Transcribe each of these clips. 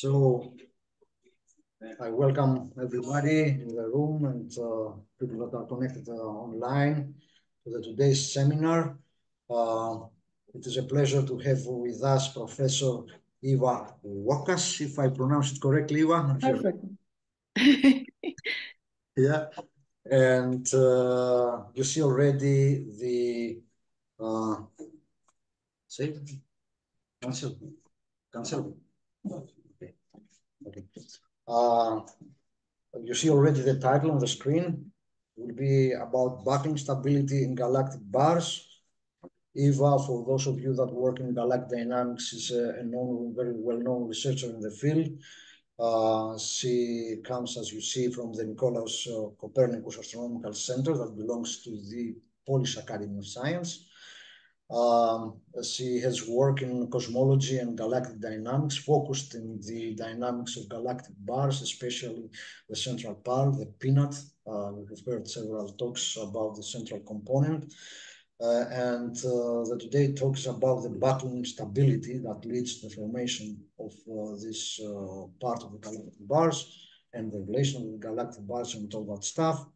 So I welcome everybody in the room and uh, people that are connected uh, online to the today's seminar. Uh, it is a pleasure to have with us Professor Ewa Lokas, if I pronounce it correctly, Ewa. Perfect. yeah, and uh, you see already the uh, say cancel cancel. Uh, you see already the title on the screen will be about buckling stability in galactic bars. Ewa, for those of you that work in galactic dynamics, is a, a known, very well-known researcher in the field. Uh, she comes, as you see, from the Nicolaus uh, Copernicus Astronomical Center that belongs to the Polish Academy of Science. Um, she has worked in cosmology and galactic dynamics, focused in the dynamics of galactic bars, especially the central part, the peanut. Uh, we've heard several talks about the central component. Uh, and uh, the today talks about the buckling stability that leads to the formation of uh, this uh, part of the galactic bars and the relation with the galactic bars and all that stuff.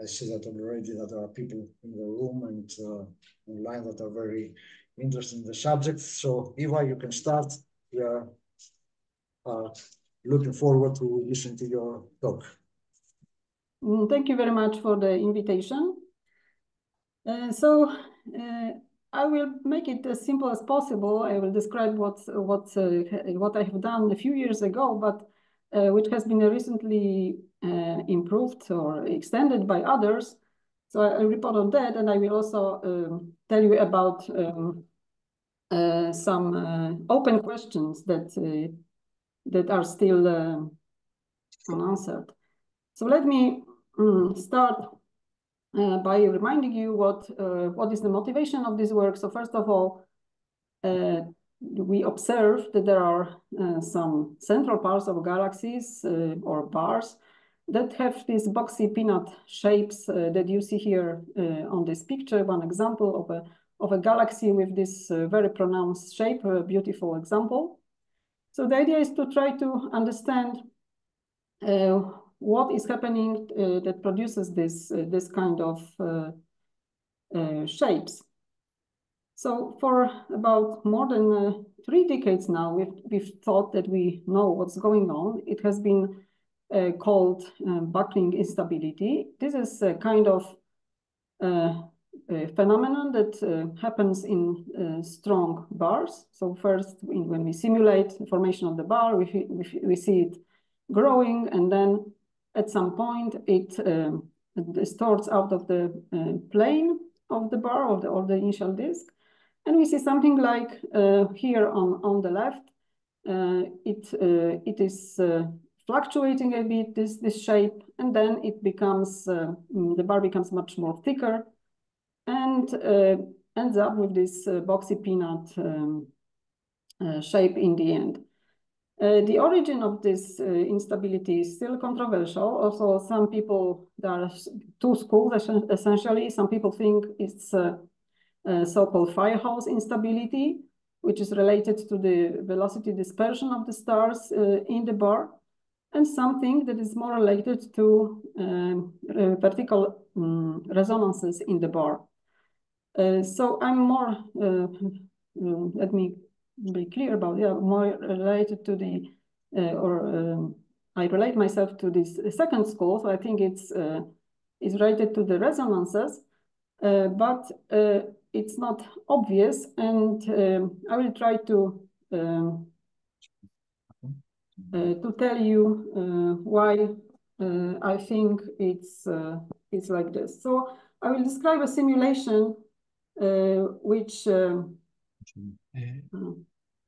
I see that already that there are people in the room and uh, online that are very interested in the subject. So Ewa, you can start. We are uh, looking forward to listen to your talk. Mm, thank you very much for the invitation. Uh, so uh, I will make it as simple as possible. I will describe what what uh, what I have done a few years ago, but uh, which has been recently uh, improved or extended by others. So I, report on that, and I will also um, tell you about um, uh, some uh, open questions that uh, that are still uh, unanswered. So let me um, start by reminding you what what is the motivation of this work. So first of all, we observe that there are uh, some central parts of galaxies uh, or bars that have these boxy peanut shapes uh, that you see here uh, on this picture. One example of a, of a galaxy with this uh, very pronounced shape, a beautiful example. So the idea is to try to understand uh, what is happening that produces this, this kind of shapes. So for about more than uh, three decades now, we've, we've thought that we know what's going on. It has been uh, called uh, buckling instability. This is a kind of uh, a phenomenon that uh, happens in uh, strong bars. So first, when we simulate the formation of the bar, we, we, we see it growing, and then at some point, it um, distorts out of the plane of the bar or the, or the initial disk. And we see something like uh, here on, on the left, uh, it, uh, it is fluctuating a bit, this, this shape, and then it becomes, mm, the bar becomes much more thicker and ends up with this boxy peanut um, shape in the end. Uh, the origin of this uh, instability is still controversial. Also, some people, there are two schools essentially. Some people think it's uh, uh, so-called fire-hose instability, which is related to the velocity dispersion of the stars uh, in the bar, and something that is more related to um, uh, vertical um, resonances in the bar. Uh, so I'm more, uh, let me be clear about, yeah, more related to the, or um, I relate myself to this second school, so I think it's, it's related to the resonances, but it's not obvious, and um, I will try to um, uh, to tell you uh, why uh, I think it's uh, it's like this. So I will describe a simulation uh, which um,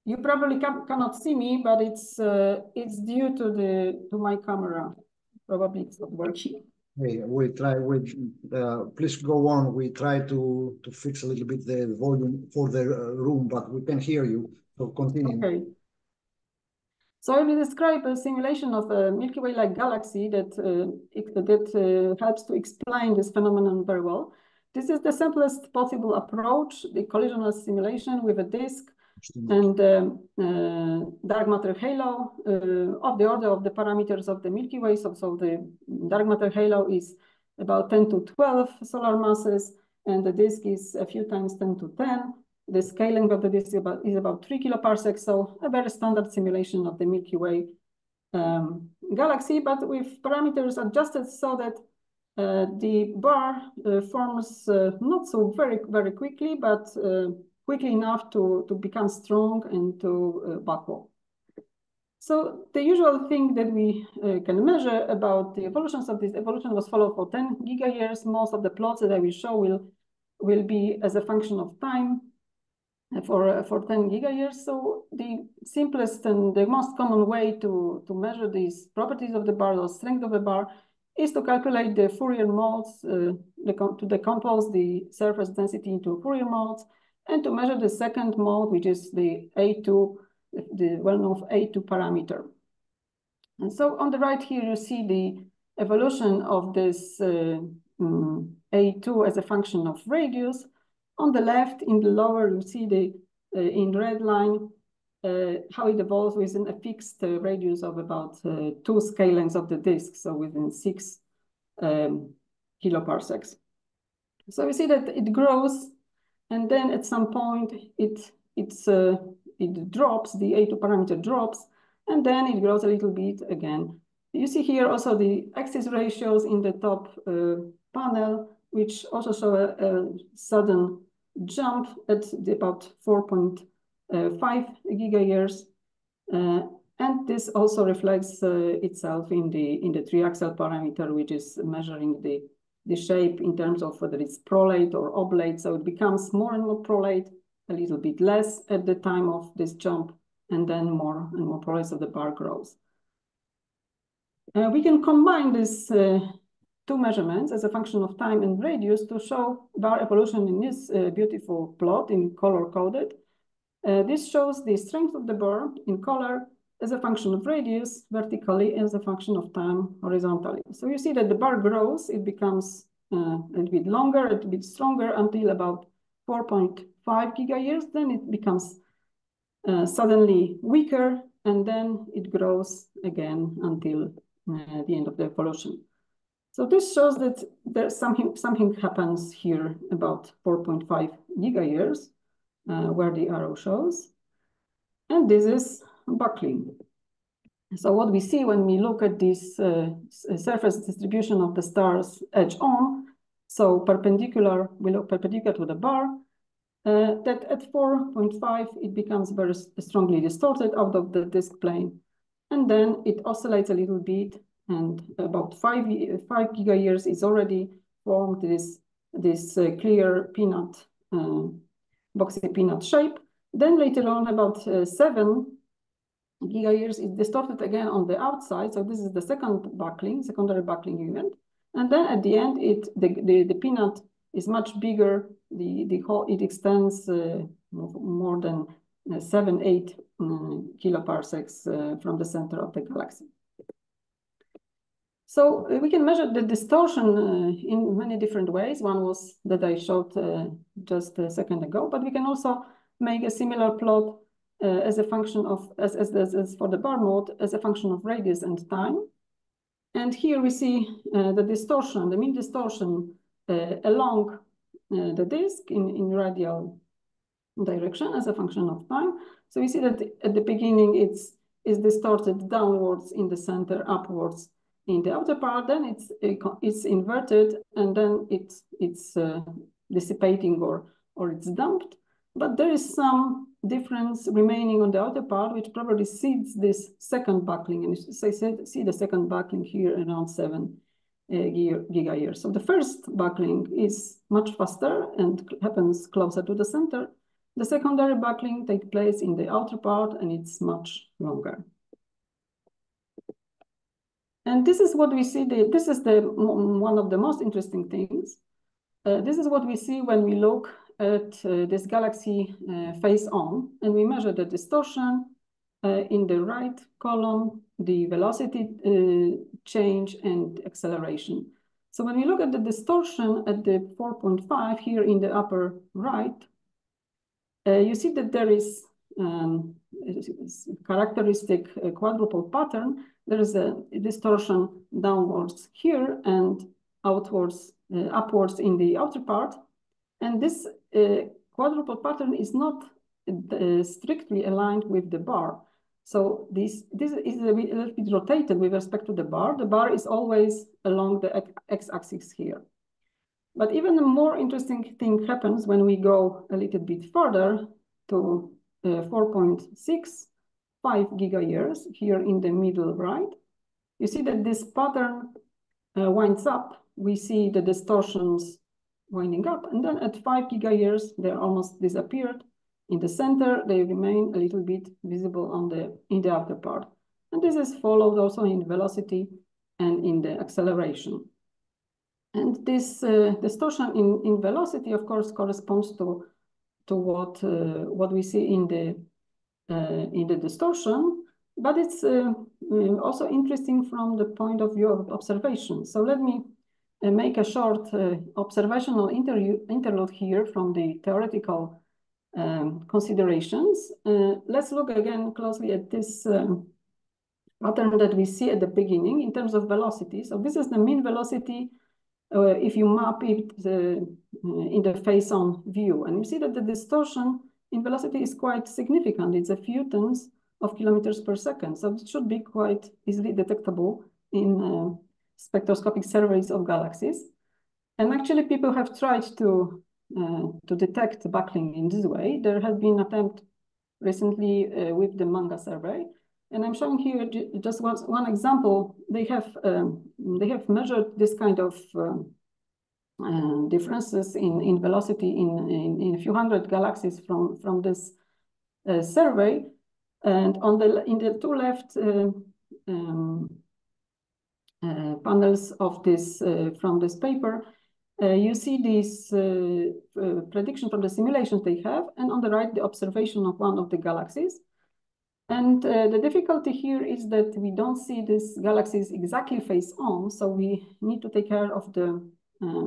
you probably can, cannot see me, but it's uh, it's due to the to my camera. Probably it's not working. Hey, we try, we, uh, please go on. We try to, to fix a little bit the volume for the uh, room, but we can hear you. So continue. Okay. So I will describe a simulation of a Milky Way-like galaxy that, uh, that uh, helps to explain this phenomenon very well. This is the simplest possible approach, the collisional simulation with a disk and um, uh, dark matter halo uh, of the order of the parameters of the Milky Way. So, so the dark matter halo is about 10 to 12 solar masses, and the disk is a few times 10 to 10. The scaling of the disk is about, 3 kiloparsecs, so a very standard simulation of the Milky Way um, galaxy, but with parameters adjusted so that uh, the bar uh, forms uh, not so very, very quickly, but uh, quickly enough to, to become strong and to uh, buckle. So the usual thing that we uh, can measure about the evolutions of this evolution was followed for 10 gigayears. Most of the plots that I will show will, will be as a function of time for, uh, for 10 gigayears. So the simplest and the most common way to, to measure these properties of the bar or strength of the bar is to calculate the Fourier modes, uh, to decompose the surface density into Fourier modes and to measure the second mode, which is the A2, the well-known A2 parameter. And so on the right here, you see the evolution of this uh, um, A2 as a function of radius. On the left, in the lower, you see the uh, in red line uh, how it evolves within a fixed uh, radius of about uh, two scale lengths of the disk, so within six um, kiloparsecs. So you see that it grows and then at some point, it, it's, uh, it drops, the A2 parameter drops, and then it grows a little bit again. You see here also the axis ratios in the top uh, panel, which also show a, a sudden jump at about 4.5 gigayears. Uh, and this also reflects uh, itself in the in the triaxial parameter, which is measuring the the shape in terms of whether it's prolate or oblate. So it becomes more and more prolate, a little bit less at the time of this jump, and then more and more prolate, so the bar grows. Uh, we can combine this uh, two measurements as a function of time and radius to show bar evolution in this uh, beautiful plot in color-coded. Uh, this shows the strength of the bar in color as a function of radius vertically as a function of time horizontally. So you see that the bar grows, it becomes uh, a bit longer, a bit stronger until about 4.5 gigayears. Then it becomes uh, suddenly weaker and then it grows again until uh, the end of the evolution. So this shows that there's something, something happens here about 4.5 gigayears, uh, where the arrow shows. And this is buckling. So what we see when we look at this uh, surface distribution of the stars edge on, so perpendicular, we look perpendicular to the bar, uh, that at 4.5, it becomes very strongly distorted out of the disk plane. And then it oscillates a little bit and about five, five gigayears is already formed this, this uh, clear peanut, uh, boxy peanut shape. Then later on, about uh, seven gigayears is distorted again on the outside. So this is the second buckling, secondary buckling event. And then at the end, it the, the, the peanut is much bigger. The, the whole, it extends uh, more than uh, seven, eight um, kiloparsecs uh, from the center of the galaxy. So uh, we can measure the distortion uh, in many different ways. One was that I showed uh, just a second ago, but we can also make a similar plot uh, as a function of, as, as, as, for the bar mode, as a function of radius and time. And here we see uh, the distortion, the mean distortion uh, along the disk in, in radial direction as a function of time. So we see that at the beginning it's is distorted downwards in the center, upwards in the outer part, then it's it's inverted, and then it's it's uh, dissipating or or it's dumped. But there is some difference remaining on the outer part, which probably seeds this second buckling. And said, see the second buckling here around seven uh. So the first buckling is much faster and happens closer to the center. The secondary buckling takes place in the outer part and it's much longer. And this is what we see, the, this is the one of the most interesting things. Uh, this is what we see when we look at uh, this galaxy uh, face on, and we measure the distortion uh, in the right column, the velocity change and acceleration. So when we look at the distortion at the 4.5 here in the upper right, uh, you see that there is um, characteristic uh, quadrupole pattern, there is a distortion downwards here and outwards, uh, upwards in the outer part. And this uh, quadrupole pattern is not uh, strictly aligned with the bar. So this, this is a, bit, a little bit rotated with respect to the bar. The bar is always along the x-axis here. But even a more interesting thing happens when we go a little bit further to uh, 4.65 gigayears here in the middle right. You see that this pattern uh, winds up. We see the distortions winding up. And then at 5 gigayears, they almost disappeared. In the center, they remain a little bit visible on the in the upper part. And this is followed also in velocity and in the acceleration. And this uh, distortion in, in velocity, of course, corresponds to, to what, uh, what we see in the, in the distortion, but it's uh, mm, also interesting from the point of view of observation. So let me uh, make a short uh, observational interlude here from the theoretical um, considerations. let's look again closely at this um, pattern that we see at the beginning in terms of velocity. So this is the mean velocity uh, if you map it uh, in the face-on view. And you see that the distortion in velocity is quite significant. It's a few tens of kilometers per second. So it should be quite easily detectable in uh, spectroscopic surveys of galaxies. And actually people have tried to, uh, to detect buckling in this way. There has been attempt recently uh, with the MaNGA survey and I'm showing here just one, one example. They have um, they have measured this kind of um, uh, differences in, in velocity in, in, in, a few hundred galaxies from, from this uh, survey. And on the in the two left uh, um, uh, panels of this uh, from this paper, you see this prediction from the simulations they have, and on the right the observation of one of the galaxies. And uh, the difficulty here is that we don't see these galaxies exactly face on, so we need to take care of the uh,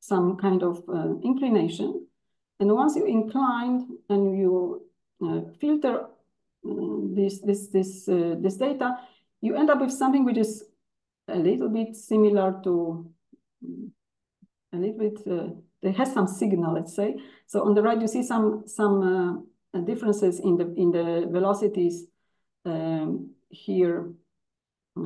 some kind of uh, inclination. And once you incline and you uh, filter uh, this this this uh, this data, you end up with something which is a little bit similar to a little bit. it has some signal, let's say. So on the right, you see some some differences in the in the velocities um, here uh,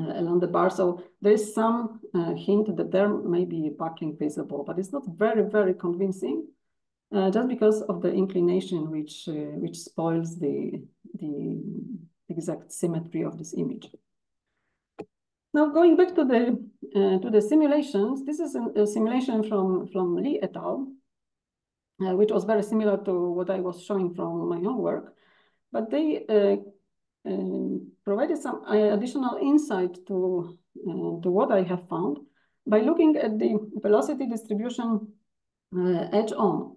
along the bar. So there is some uh, hint that there may be buckling visible, but it's not very, very convincing, uh, just because of the inclination which uh, which spoils the the exact symmetry of this image. Now going back to the uh, to the simulations, this is a, a simulation from from Li et al uh, which was very similar to what I was showing from my own work. But they uh, uh, provided some uh, additional insight to, uh, to what I have found by looking at the velocity distribution uh, edge on.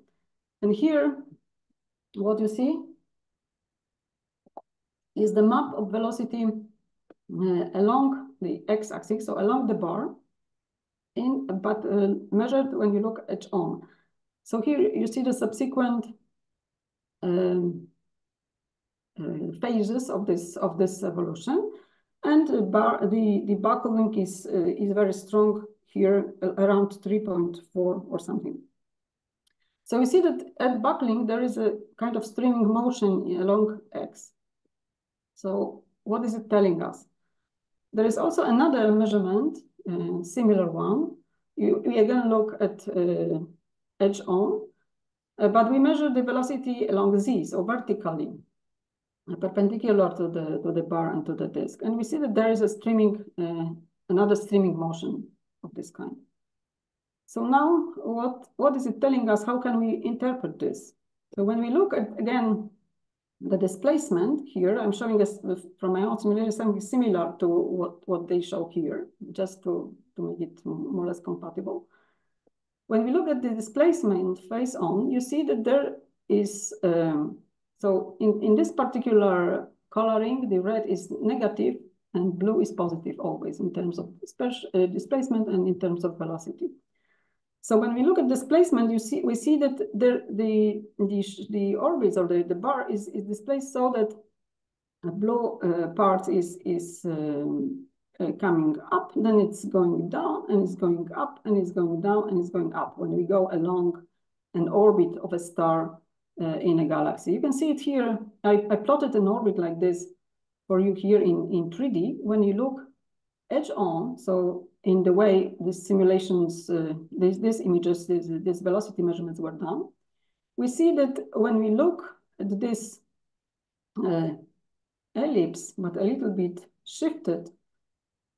And here, what you see is the map of velocity along the x-axis, so along the bar, in but measured when you look edge on. So here you see the subsequent um, uh, phases of this of this evolution, and the bar, the the buckling is uh, is very strong here around 3.4 or something. So we see that at buckling there is a kind of streaming motion along x. So what is it telling us? There is also another measurement, uh, similar one. You, we again look at uh, edge on, uh, but we measure the velocity along z, so vertically, uh, perpendicular to the, to the bar and to the disk. And we see that there is a streaming, uh, another streaming motion of this kind. So now what, what is it telling us? How can we interpret this? So when we look at, again, the displacement here, I'm showing us from my own simulation something similar to what, what they show here, just to, to make it more or less compatible. When we look at the displacement face on, you see that there is, um, so in, in this particular coloring, the red is negative and blue is positive always in terms of uh, displacement and in terms of velocity. So when we look at displacement, you see we see that the the the, the orbits or the, the bar is, is displaced so that the blue uh, part is is um, uh, coming up, then it's going down and it's going up and it's going down and it's going up when we go along an orbit of a star uh, in a galaxy. You can see it here. I, I plotted an orbit like this for you here in, in 3D. When you look edge on, so in the way these simulations, uh, these, these images, these, these velocity measurements were done, we see that when we look at this uh, ellipse, but a little bit shifted,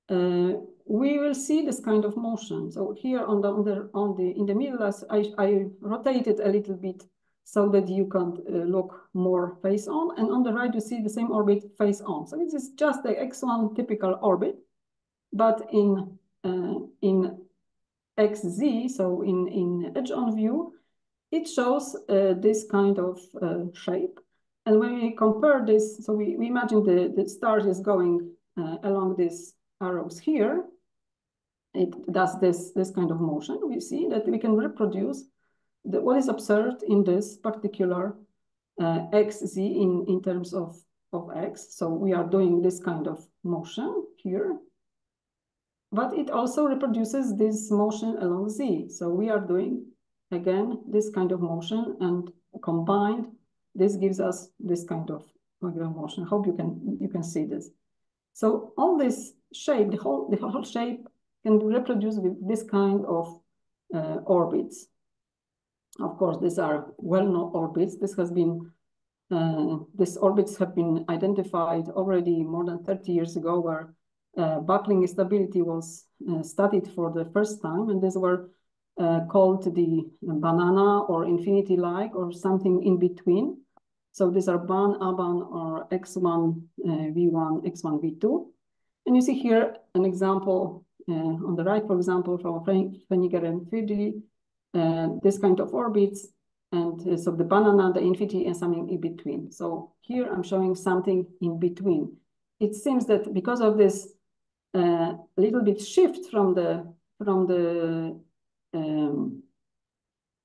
uh, we will see this kind of motion. So here on the on the on the in the middle, as I I rotated a little bit so that you can uh, look more face on, and on the right you see the same orbit face on. So this is just the X1 typical orbit, but in uh, in XZ, so in in edge on view, it shows uh, this kind of uh, shape. And when we compare this, so we, we imagine the, the star is going uh, along these arrows here, it does this, this kind of motion. We see that we can reproduce the, what is observed in this particular uh, xz in, in terms of, of x. So we are doing this kind of motion here. But it also reproduces this motion along z. So we are doing, again, this kind of motion and combined, this gives us this kind of motion. I hope you can, you can see this. So all this shape, the whole, the whole shape can be reproduced with this kind of uh, orbits. Of course, these are well-known orbits. This has been, uh, these orbits have been identified already more than 30 years ago where uh, buckling instability was uh, studied for the first time. And these were uh, called the banana or infinity-like or something in between. So these are BAN, ABAN, or X1, uh, V1, X1, V2. And you see here an example uh, on the right, for example, from Pfenniger and uh, this kind of orbits. And uh, so the banana, the infinity, and something in between. So here I'm showing something in between. It seems that because of this uh, little bit shift from the from the um,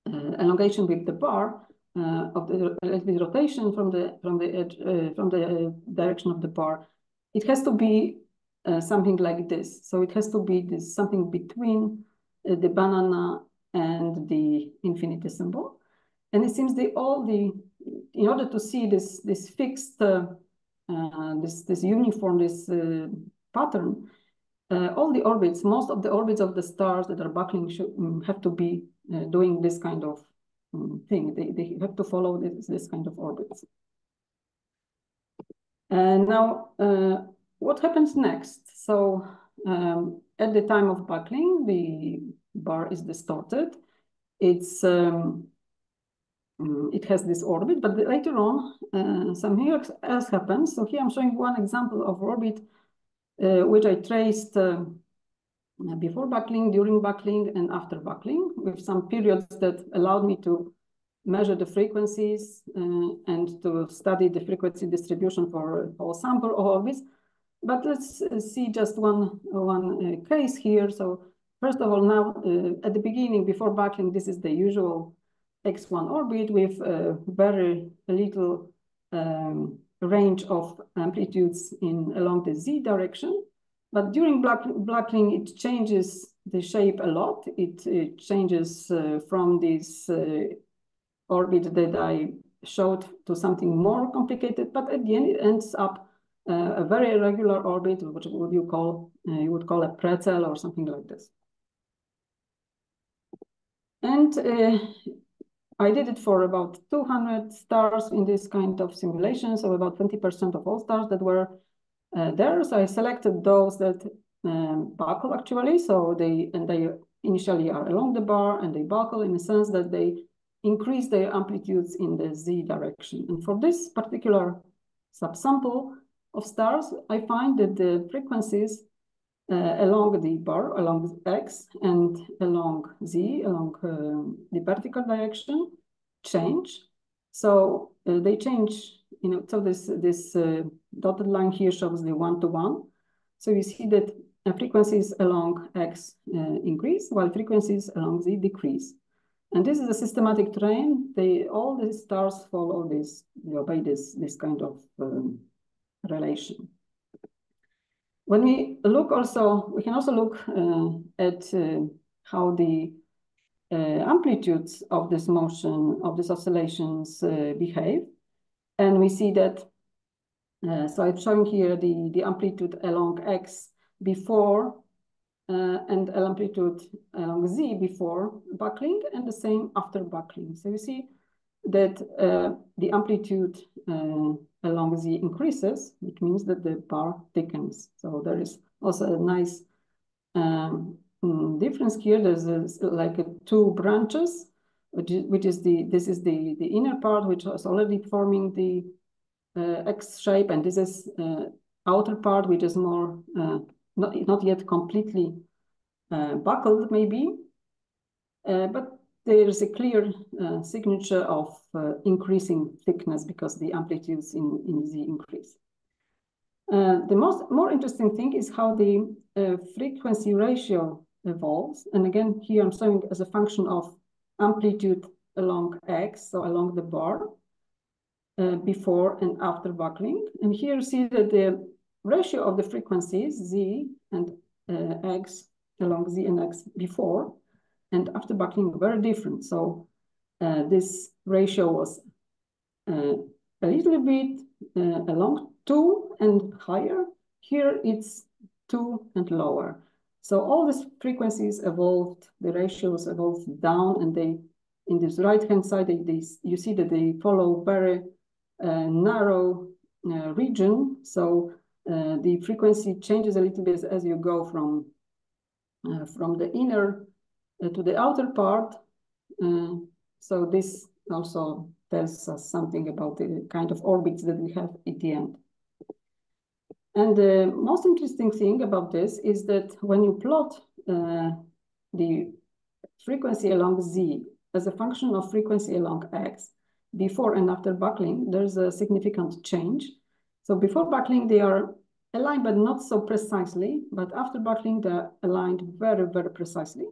uh, elongation with the bar uh, of the rotation from the from the edge uh, from the direction of the bar, it has to be uh, something like this. So it has to be this something between uh, the banana and the infinity symbol. And it seems they all the, in order to see this, this fixed, uh, uh this, this uniform, this uh, pattern, all the orbits, most of the orbits of the stars that are buckling should um, have to be doing this kind of um, thing. They, they have to follow this, this kind of orbits. And now, what happens next? So um, at the time of buckling, the bar is distorted. It's um, mm, it has this orbit, but later on, uh, something else happens. So here I'm showing one example of orbit uh, which I traced uh, before buckling, during buckling, and after buckling, with some periods that allowed me to measure the frequencies uh, and to study the frequency distribution for whole sample of orbits. But let's uh, see just one, one uh, case here. So first of all, now uh, at the beginning, before buckling, this is the usual X1 orbit with a very little um, range of amplitudes in along the Z direction. But during buckling, it changes the shape a lot. It, it changes uh, from this uh, orbit that I showed to something more complicated, but at the end it ends up uh, a very irregular orbit, which would you call uh, you would call a pretzel or something like this. And uh, I did it for about 200 stars in this kind of simulation, so about 20% of all stars that were uh, there. So I selected those that um, buckle actually, so they and they initially are along the bar and they buckle in the sense that they increase their amplitudes in the z direction. And for this particular subsample, of stars, I find that the frequencies uh, along the bar, along x, and along z, along uh, the vertical direction, change. So uh, they change, you know, so this, this uh, dotted line here shows the one-to-one. -one. So you see that uh, frequencies along X uh, increase, while frequencies along Z decrease. And this is a systematic trend. They all these stars follow this, they obey this, this kind of um, relation. When we look also, we can also look uh, at uh, how the uh, amplitudes of this motion, of these oscillations uh, behave. And we see that, so I'm showing here the, the amplitude along X before uh, and amplitude along Z before buckling and the same after buckling. So you see that uh, the amplitude uh, along Z increases, which means that the bar thickens. So there is also a nice um, mm, difference here. There's a, like a two branches, which is, which is the this is the the inner part, which is already forming the uh, X shape, and this is uh, outer part, which is more uh, not not yet completely uh, buckled, maybe, but there is a clear uh, signature of uh, increasing thickness because the amplitudes in, in Z increase. Uh, the most more interesting thing is how the uh, frequency ratio evolves. And again, here I'm showing as a function of amplitude along X, so along the bar, uh, before and after buckling. And here you see that the ratio of the frequencies, Z and uh, X, along Z and X before, and after buckling very different. So uh, this ratio was uh, a little bit uh, along two and higher. Here it's two and lower. So all these frequencies evolved, the ratios evolved down and they, in this right-hand side, they, they, you see that they follow very uh, narrow uh, region. So uh, the frequency changes a little bit as you go from, from the inner to the outer part. Uh, so this also tells us something about the kind of orbits that we have at the end. And the most interesting thing about this is that when you plot uh, the frequency along Z as a function of frequency along X, before and after buckling, there's a significant change. So before buckling, they are aligned, but not so precisely. But after buckling, they're aligned very, very precisely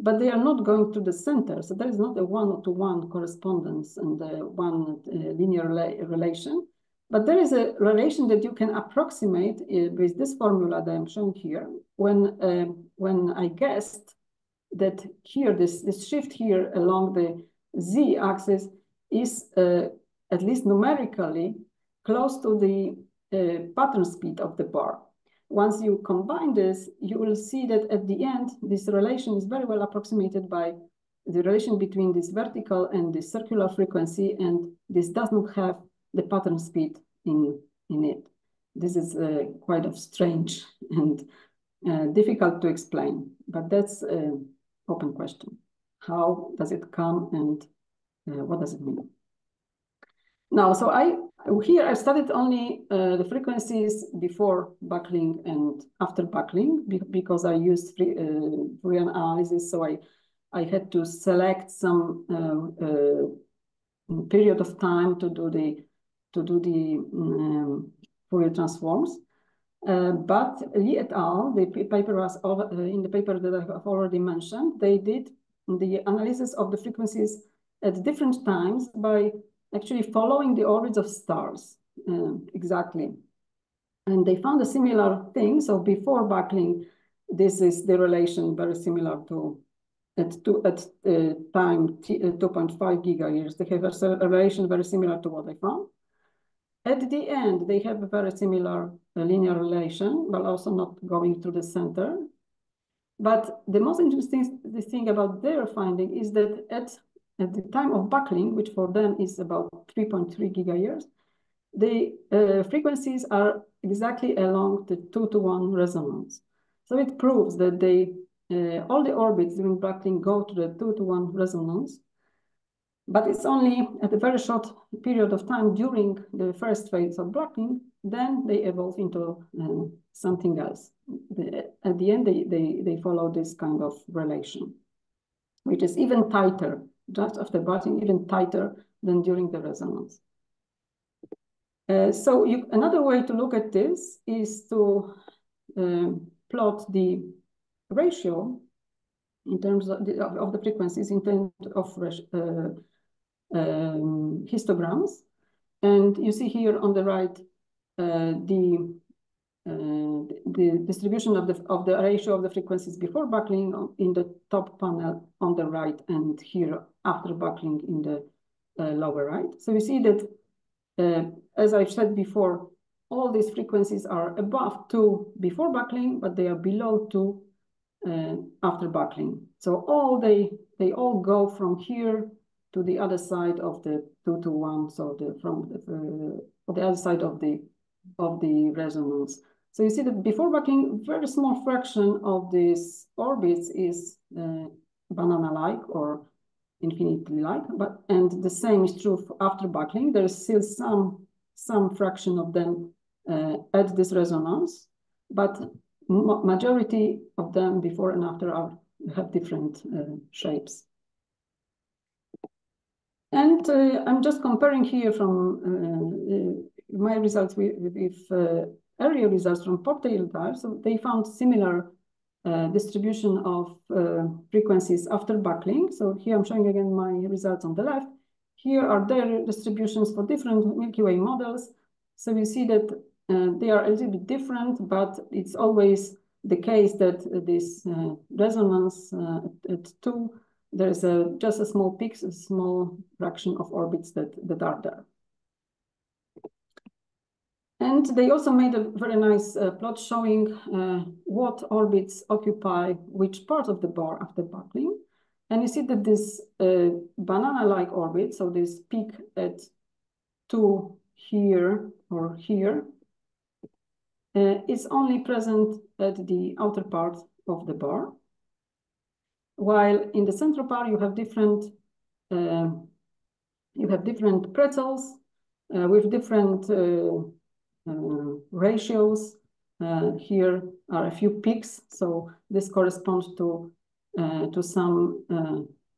but they are not going to the center. So there is not a one-to-one correspondence and one uh, linear relation. But there is a relation that you can approximate uh, with this formula that I'm showing here. When, uh, when I guessed that here, this, this shift here along the z-axis is uh, at least numerically close to the uh, pattern speed of the bar. Once you combine this, you will see that at the end, this relation is very well approximated by the relation between this vertical and this circular frequency, and this does not have the pattern speed in, in it. This is uh, quite of strange and uh, difficult to explain, but that's an open question. How does it come and uh, what does it mean? Now, so I here I studied only uh, the frequencies before buckling and after buckling be because I used free, uh, Fourier analysis. So I, I had to select some uh, uh period of time to do the to do the um, Fourier transforms. Uh, but Li et al., the paper was over, uh, in the paper that I have already mentioned, they did the analysis of the frequencies at different times by actually following the orbits of stars, uh, exactly. And they found a similar thing. So before buckling, this is the relation very similar to at, two, at uh, time uh, 2.5 gigayears. They have a, a, relation very similar to what they found. At the end, they have a very similar uh, linear relation, but also not going to the center. But the most interesting thing about their finding is that at at the time of buckling, which for them is about 3.3 gigayears, the uh, frequencies are exactly along the two to one resonance. So it proves that they, uh, all the orbits during buckling go to the two to one resonance, but it's only at a very short period of time during the first phase of buckling, then they evolve into uh, something else. The, at the end, they, they, they follow this kind of relation, which is even tighter just after buckling, even tighter than during the resonance. Uh, so you, another way to look at this is to um, plot the ratio in terms of the, of the frequencies in terms of uh, um, histograms. And you see here on the right uh, the the distribution of the of the ratio of the frequencies before buckling in the top panel on the right and here after buckling in the uh, lower right. So you see that, uh, as I've said before, all these frequencies are above two before buckling, but they are below two uh, after buckling. So all they they all go from here to the other side of the two to one. So the from the, uh, the other side of the of the resonance. So you see that before buckling, very small fraction of these orbits is uh, banana-like or infinitely-like, but and the same is true after buckling. There is still some some fraction of them uh, at this resonance, but majority of them before and after are have different uh, shapes. And uh, I'm just comparing here from uh, uh, my results with, with uh, earlier results from So they found similar uh, distribution of uh, frequencies after buckling. So here I'm showing again my results on the left. Here are their distributions for different Milky Way models. So you see that uh, they are a little bit different, but it's always the case that this uh, resonance uh, at, at, two, there's a, just a small peak, a small fraction of orbits that, that are there. And they also made a very nice uh, plot showing uh, what orbits occupy which part of the bar after buckling. And you see that this uh, banana-like orbit, so this peak at two here or here, uh, is only present at the outer part of the bar. While in the central part, you have different uh, you have different pretzels uh, with different ratios. Uh, here are a few peaks, so this corresponds to uh, to some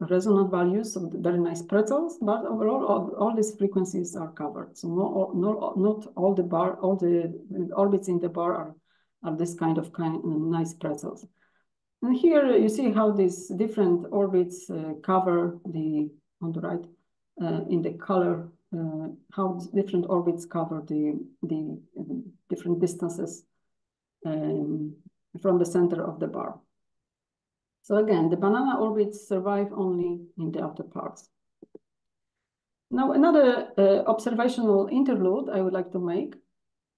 resonant values of the very nice pretzels, but overall all, all, these frequencies are covered. So no, no, not all the bar, all the orbits in the bar are, are this kind of kind nice pretzels. And here you see how these different orbits uh, cover the, on the right, uh, in the color uh, how different orbits cover the, the different distances um, from the center of the bar. So again, the banana orbits survive only in the outer parts. Now, another uh, observational interlude I would like to make.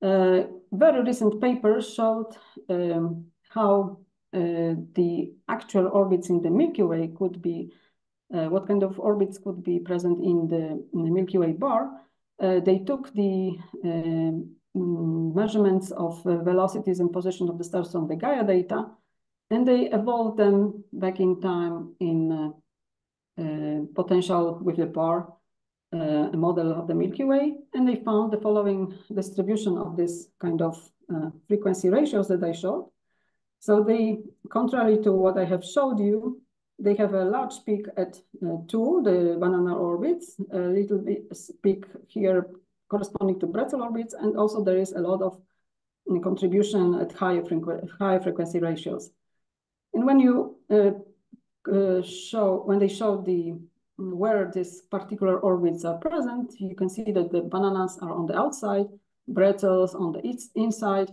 Uh, very recent paper showed um, how uh, the actual orbits in the Milky Way could be uh, what kind of orbits could be present in the, in the Milky Way bar, uh, they took the um, measurements of uh, velocities and position of the stars from the Gaia data, and they evolved them back in time in potential with the bar, uh, a model of the Milky Way, and they found the following distribution of this kind of uh, frequency ratios that I showed. So they, contrary to what I have showed you, they have a large peak at uh, two, the banana orbits, a little bit peak here corresponding to pretzel orbits, and also there is a lot of uh, contribution at higher, frequ frequency ratios. And when you uh, uh, show, when they show the where these particular orbits are present, you can see that the bananas are on the outside, pretzels on the inside,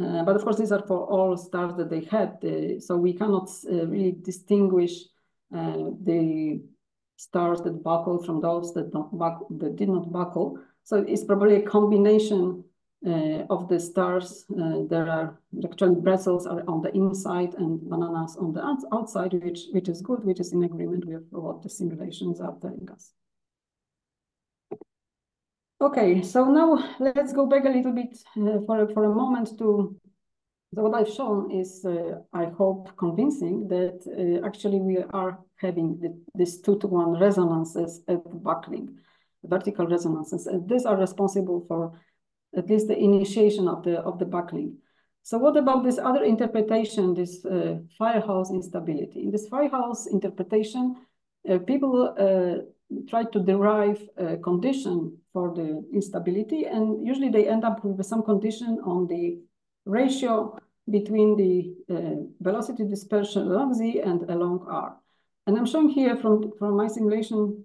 uh, but of course, these are for all stars that they had, uh, so we cannot uh, really distinguish uh, the stars that buckle from those that don't buckle, that did not buckle. So it's probably a combination uh, of the stars. There are actually pretzels are on the inside and bananas on the outside, which which is good, which is in agreement with what the simulations are telling us. Okay, so now let's go back a little bit uh, for, for a moment to so what I've shown is, uh, I hope, convincing that uh, actually we are having the, this two-to-one resonances at buckling, vertical resonances, and these are responsible for at least the initiation of the of the buckling. So what about this other interpretation, this uh, fire-hose instability? In this fire-hose interpretation, uh, people uh, try to derive a condition for the instability, and usually they end up with some condition on the ratio between the uh, velocity dispersion along Z and along R. And I'm showing here from, from my simulation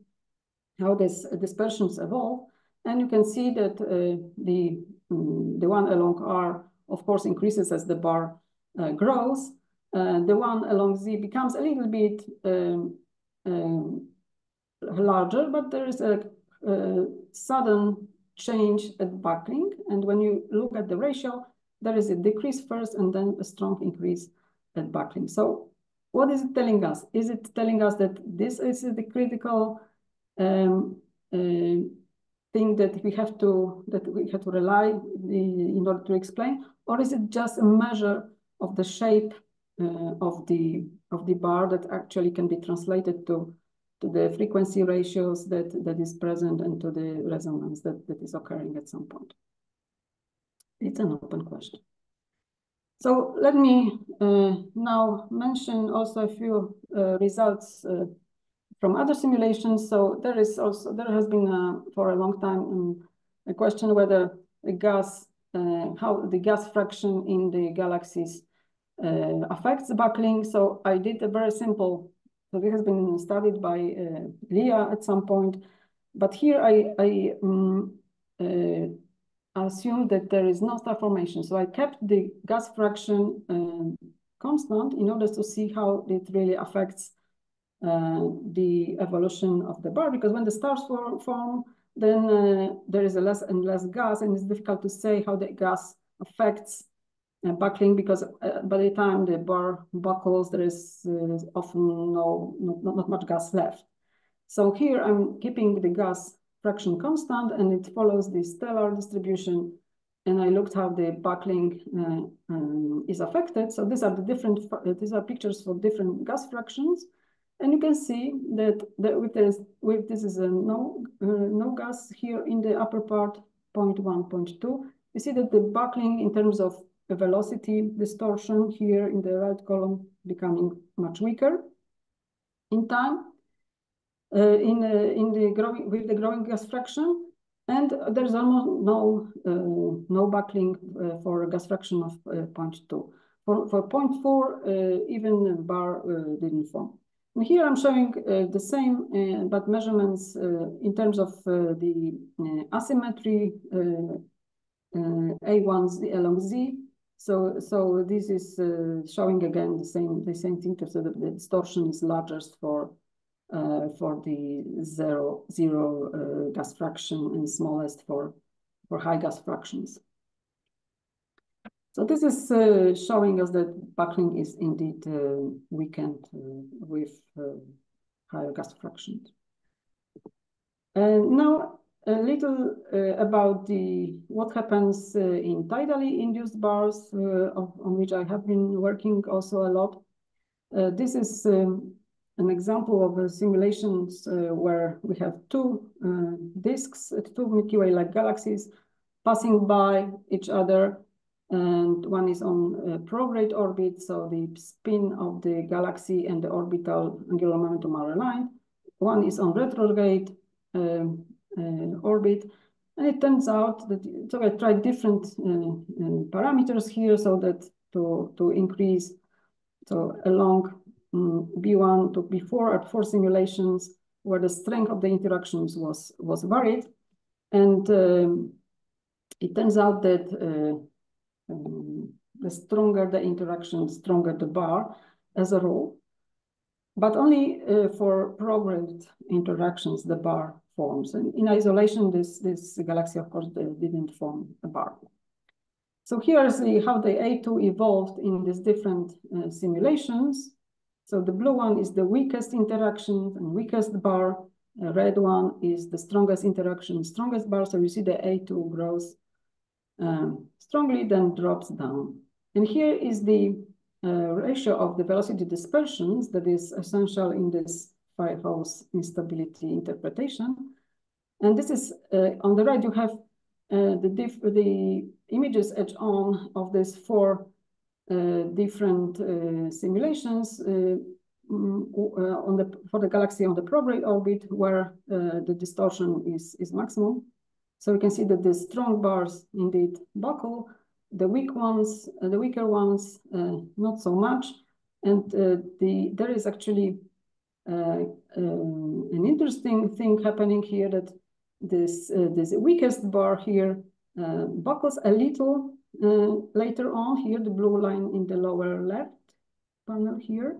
how these dispersions evolve. And you can see that uh, the, um, the one along R, of course, increases as the bar uh, grows. Uh, the one along Z becomes a little bit um, um, larger, but there is a, a sudden change at buckling. And when you look at the ratio, there is a decrease first and then a strong increase at buckling. So what is it telling us? Is it telling us that this is the critical um, uh, thing that we have to that we have to rely in order to explain, or is it just a measure of the shape uh, of the of the bar that actually can be translated to to the frequency ratios that that is present and to the resonance that that is occurring at some point? It's an open question. So let me uh, now mention also a few uh, results uh, from other simulations. So there is also there has been uh, for a long time um, a question whether a gas uh, how the gas fraction in the galaxies uh, affects buckling. So I did a very simple. So this has been studied by Leah at some point, but here I I um, assume that there is no star formation. So I kept the gas fraction um, constant in order to see how it really affects uh, the evolution of the bar. Because when the stars form, form then uh, there is a less and less gas, and it's difficult to say how the gas affects uh, buckling because uh, by the time the bar buckles, there is uh, often no, no not, not much gas left. So here I'm keeping the gas fraction constant and it follows the stellar distribution. And I looked how the buckling uh, um, is affected. So these are the different, uh, these are pictures for different gas fractions. And you can see that, that with, this, with this is a no, uh, no gas here in the upper part, 0 0.1, 0 0.2. You see that the buckling in terms of velocity distortion here in the right column becoming much weaker in time. Uh, in uh, in the growing with the growing gas fraction, and there's almost no uh, no buckling uh, for a gas fraction of uh, 0.2. For for 0.4, uh, even bar didn't form. And here I'm showing the same, but measurements in terms of the asymmetry A1 along Z. So, so this is uh, showing again the same the same thing. So the, the distortion is largest for uh, for the zero, zero uh, gas fraction and smallest for, for high gas fractions. So this is uh, showing us that buckling is indeed uh, weakened uh, with higher gas fractions. And now a little about the what happens in tidally induced bars, of, on which I have been working also a lot. this is um, an example of simulations uh, where we have two uh, disks, uh, two Milky Way-like galaxies passing by each other, and one is on prograde orbit, so the spin of the galaxy and the orbital angular momentum are aligned. One is on retrograde um, uh, orbit, and it turns out that, so I tried different uh, uh, parameters here so that to, to increase, so along um, B1 to B4 at four simulations where the strength of the interactions was, was varied. And um, it turns out that uh, um, the stronger the interaction, stronger the bar as a rule. But only uh, for prograde interactions, the bar forms. And in isolation, this, this galaxy, of course, didn't form a bar. So here's the, how the A2 evolved in these different uh, simulations. So the blue one is the weakest interaction and weakest bar. The red one is the strongest interaction, strongest bar. So you see the A2 grows um, strongly, then drops down. And here is the uh, ratio of the velocity dispersions that is essential in this fire-hose instability interpretation. And this is, uh, on the right, you have uh, the, the images edge on of these four uh, different uh, simulations uh, mm, on the for the galaxy on the prograde orbit where the distortion is is maximum. So we can see that the strong bars indeed buckle, the weak ones, uh, the weaker ones, uh, not so much. And uh, the there is actually uh, an interesting thing happening here that this uh, this weakest bar here buckles a little later on here, the blue line in the lower left panel here,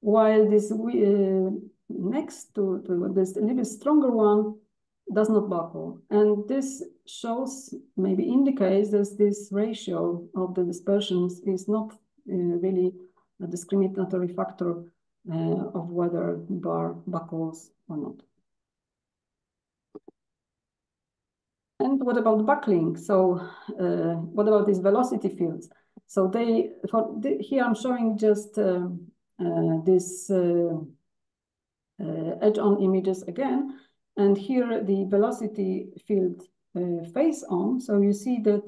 while this next to, to this a little bit stronger one does not buckle. And this shows, maybe indicates that this ratio of the dispersions is not uh, really a discriminatory factor uh, of whether bar buckles or not. And what about buckling? So uh, what about these velocity fields? So they, for the, here I'm showing just uh, uh this uh, uh, edge-on images again. And here the velocity field uh, face on. So you see that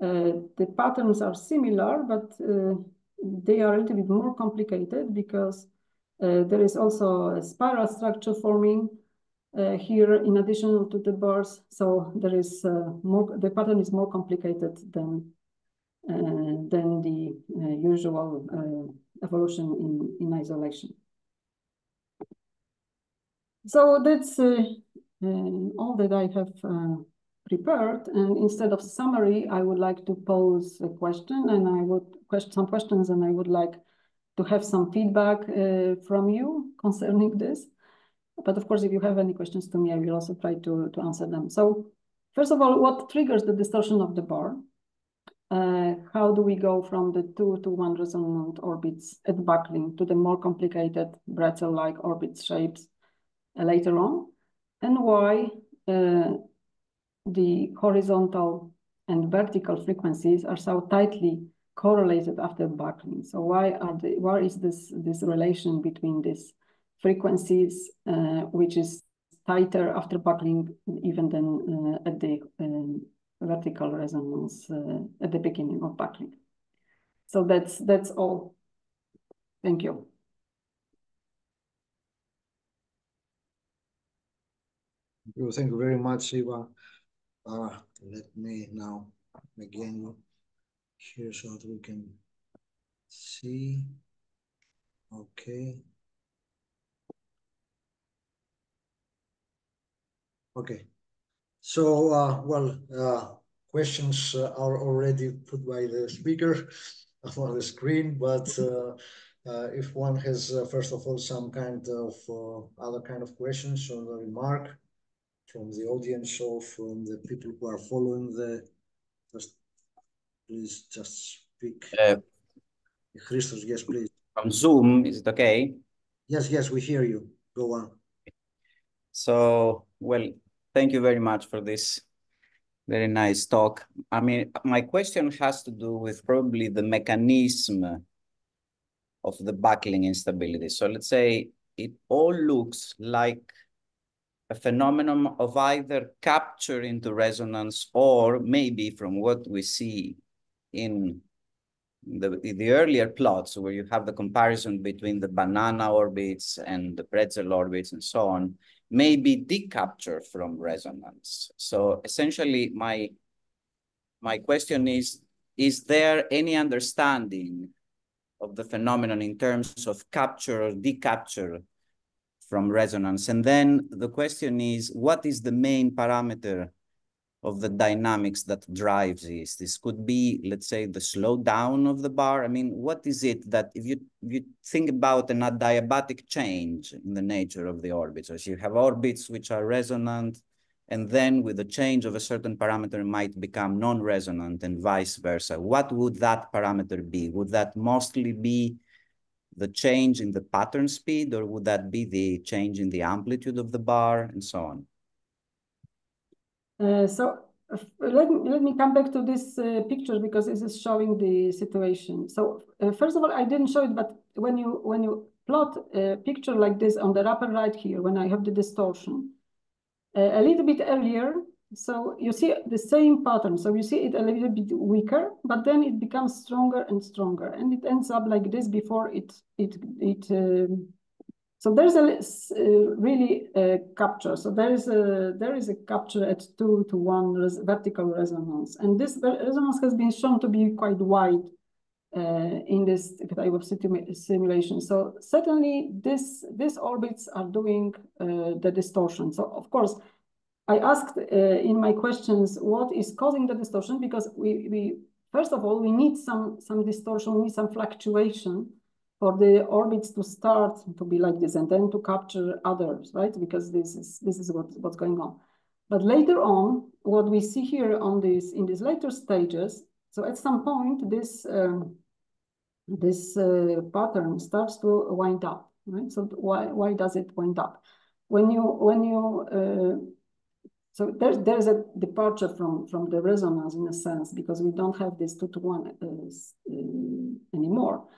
uh, the patterns are similar, but uh, they are a little bit more complicated because uh, there is also a spiral structure forming uh, here in addition to the bars. So there is uh, more, the pattern is more complicated than, than the usual evolution in, in isolation. So that's uh, uh, all that I have uh, prepared. And instead of summary, I would like to pose a question and I would question some questions and I would like to have some feedback uh, from you concerning this. But of course, if you have any questions to me, I will also try to, to answer them. So first of all, what triggers the distortion of the bar? Uh, how do we go from the two to one resonant orbits at buckling to the more complicated bretzel-like orbit shapes uh, later on, and why uh, the horizontal and vertical frequencies are so tightly correlated after buckling. So why are the, why is this this relation between these frequencies, uh, which is tighter after buckling even than uh, at the um, vertical resonance uh, at the beginning of buckling? So that's that's all. Thank you. Thank you very much, Uh, let me now again here so that we can see. Okay. Okay. So, uh, well, uh, questions uh, are already put by the speaker on the screen, but uh, uh, if one has, uh, first of all, some kind of uh, other kind of questions or remark, from the audience or from the people who are following the just please just speak. Uh, Christos yes please. from zoom is it okay? Yes yes we hear you. Go on. So well thank you very much for this very nice talk. I mean my question has to do with probably the mechanism of the buckling instability. So let's say it all looks like a phenomenon of either capture into resonance or maybe from what we see in the, the earlier plots where you have the comparison between the banana orbits and the pretzel orbits and so on, maybe decapture from resonance. So essentially my, my question is, is there any understanding of the phenomenon in terms of capture or decapture from resonance. And then the question is, what is the main parameter of the dynamics that drives this? This could be, let's say, the slowdown of the bar. I mean, what is it that if you, if you think about an adiabatic change in the nature of the orbits, so you have orbits which are resonant, and then with the change of a certain parameter might become non-resonant and vice versa. What would that parameter be? Would that mostly be the change in the pattern speed, or would that be the change in the amplitude of the bar and so on? Uh, so let me, let me come back to this uh, picture because this is showing the situation. So uh, first of all, I didn't show it, but when you when you plot a picture like this on the upper right here, when I have the distortion, uh, a little bit earlier, so you see the same pattern. So you see it a little bit weaker, but then it becomes stronger and stronger, and it ends up like this before it it it uh, So there's a uh, really a capture. So there is a there is a capture at two to one res vertical resonance, and this resonance has been shown to be quite wide uh, in this type of simulation. So certainly this these orbits are doing uh, the distortion. So of course, I asked uh, in my questions what is causing the distortion because we we first of all we need some some distortion, we need some fluctuation for the orbits to start to be like this and then to capture others, right? Because this is this is what, what's going on. But later on, what we see here on this in these later stages, so at some point this um, this uh, pattern starts to wind up, right? So why why does it wind up? When you when you uh, so there's there's a departure from from the resonance in a sense because we don't have this two to one uh, uh anymore.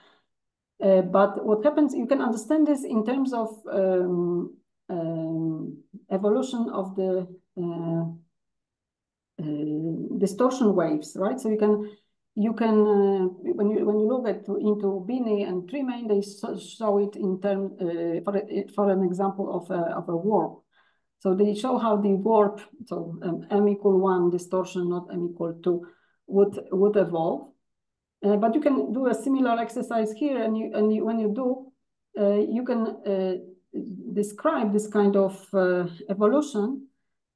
Uh, but what happens, you can understand this in terms of um, um, evolution of the uh, uh, distortion waves, right? So you can you can uh, when you when you look at into Binney and Tremaine, they show it in term uh, for for an example of a of a warp. So they show how the warp, so um, m equal one distortion, not m equal two, would would evolve. Uh, but you can do a similar exercise here, and you and you, when you do, uh, you can uh, describe this kind of uh, evolution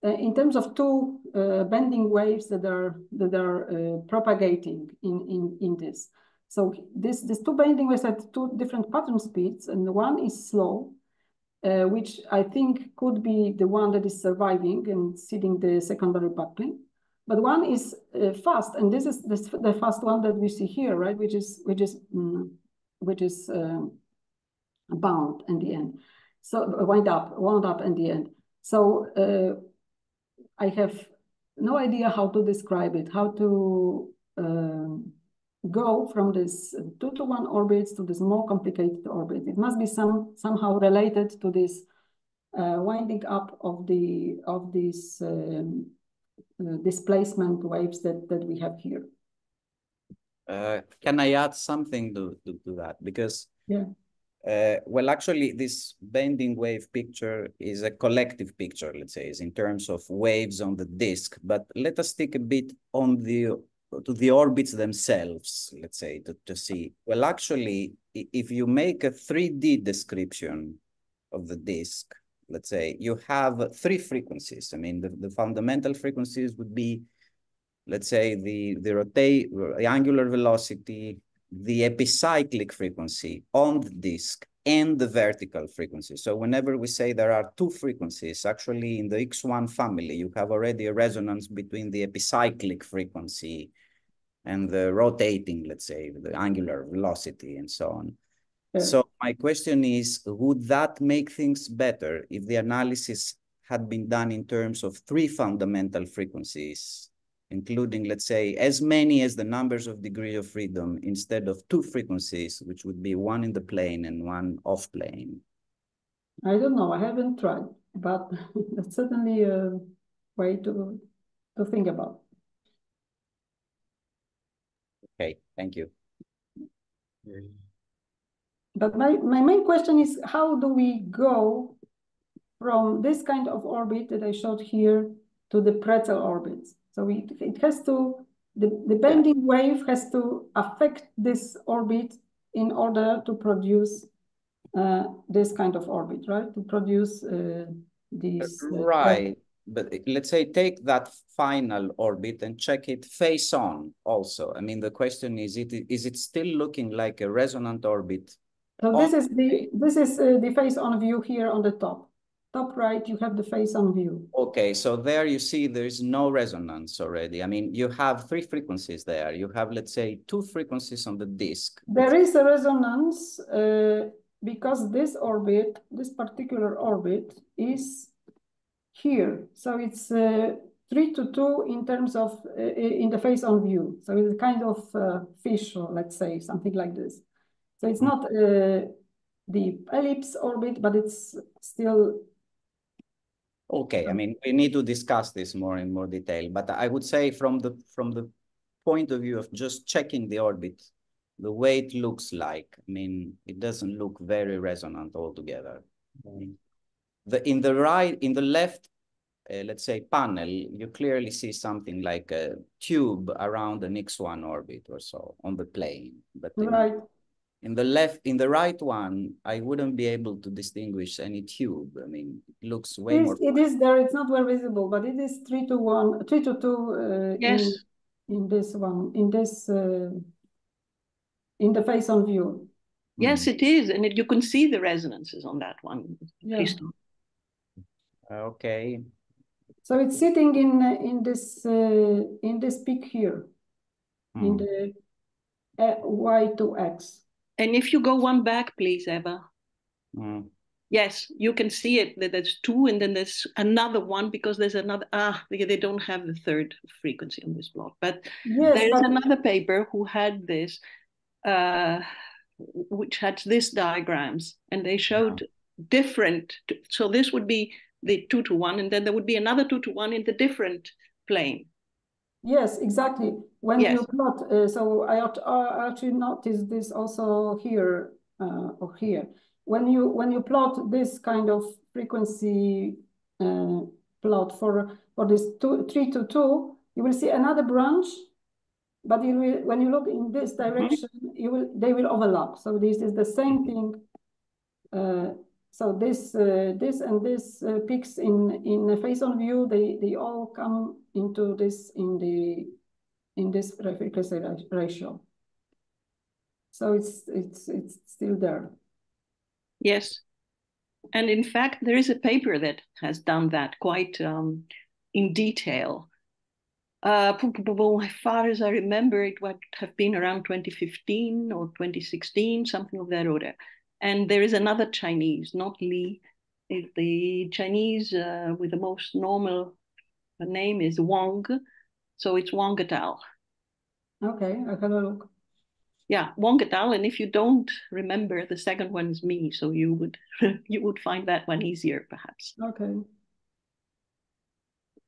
uh, in terms of two bending waves that are that are propagating in in in this. So this these two bending waves at two different pattern speeds, and one is slow, which I think could be the one that is surviving and seeding the secondary buckling. But one is uh, fast, and this is this, the fast one that we see here, right? Which is which is mm, which is uh, bound in the end. So wind up, wound up in the end. So uh, I have no idea how to describe it, how to um, go from this two to one orbits to this more complicated orbit. It must be some somehow related to this uh, winding up of the of this um, uh, displacement waves that, that we have here. Uh, can I add something to, to, to that? Because, yeah. Uh, well, actually, this bending wave picture is a collective picture, let's say, is in terms of waves on the disk. But let us stick a bit on the to the orbits themselves, let's say, to, to see. Well, actually, if you make a 3D description of the disk, let's say, you have three frequencies. I mean, the, the fundamental frequencies would be, let's say, the, the rotate, the angular velocity, the epicyclic frequency on the disk, and the vertical frequency. So whenever we say there are two frequencies, actually in the X1 family, you have already a resonance between the epicyclic frequency and the rotating, let's say, the angular velocity and so on. So my question is, would that make things better if the analysis had been done in terms of three fundamental frequencies, including, let's say, as many as the numbers of degree of freedom instead of two frequencies, which would be one in the plane and one off plane? I don't know. I haven't tried, but that's certainly a way to, to think about. Okay, thank you. But my, my main question is how do we go from this kind of orbit that I showed here to the pretzel orbits? So we, it has to, the, the bending wave has to affect this orbit in order to produce uh, this kind of orbit, right? To produce uh, these. Uh, right. But let's say take that final orbit and check it face on also. I mean, the question is, it, is it still looking like a resonant orbit so this is the this is uh, the face on view here on the top. Top right, you have the face on view. Okay, so there you see there is no resonance already. I mean, you have three frequencies there. You have, let's say, two frequencies on the disk. There is a resonance uh, because this orbit, this particular orbit is here. So it's uh, three to two in terms of uh, in the face on view. So it's a kind of uh, fish, or let's say something like this. So it's not uh, the ellipse orbit, but it's still. Okay, I mean, we need to discuss this more in more detail, but I would say from the from the point of view of just checking the orbit, the way it looks like, I mean, it doesn't look very resonant altogether. The in the right, in the left, uh, let's say panel, you clearly see something like a tube around an X1 orbit or so on the plane. But in, Right. in the left, in the right one, I wouldn't be able to distinguish any tube. I mean, it looks way It more. it is there, it's not well visible, but it is three to one, three to two uh, in, Yes, in this one, in this, uh, in the face on view. yes, Mm. it is. And it, you can see the resonances on that one. Yeah. Christoph. Okay. So it's sitting in, in this, uh, in this peak here, in Hmm. the uh, Y to X. And if you go one back, please, Ewa. Mm. Yes, you can see it that there's two, and then there's another one because there's another. Ah, they, they don't have the third frequency on this plot, but Yes, there is but another paper who had this, uh, which had this diagrams, and they showed different. So this would be the two to one, and then there would be another two to one in the different plane. Yes, exactly. When Yes. you plot, uh, so I act- uh, actually noticed this also here uh, or here. When you when you plot this kind of frequency uh, plot for for this two, three to two, you will see another branch, but you will when you look in this direction, you will they will overlap. So this is the same thing. Uh, so this uh, this and this uh, peaks in in a face on view, they they all come into this in the in this frequency ratio. So it's it's it's still there. Yes. And in fact, there is a paper that has done that quite um, in detail. Uh, as far as I remember, it would have been around 2015 or 2016, something of that order. And there is another Chinese, not Li. It- The Chinese uh, with the most normal name is Wang. So it's Wang et al. Okay, I have a look. Yeah, Wang et al. And if you don't remember, the second one is me. So you would you would find that one easier, perhaps. Okay.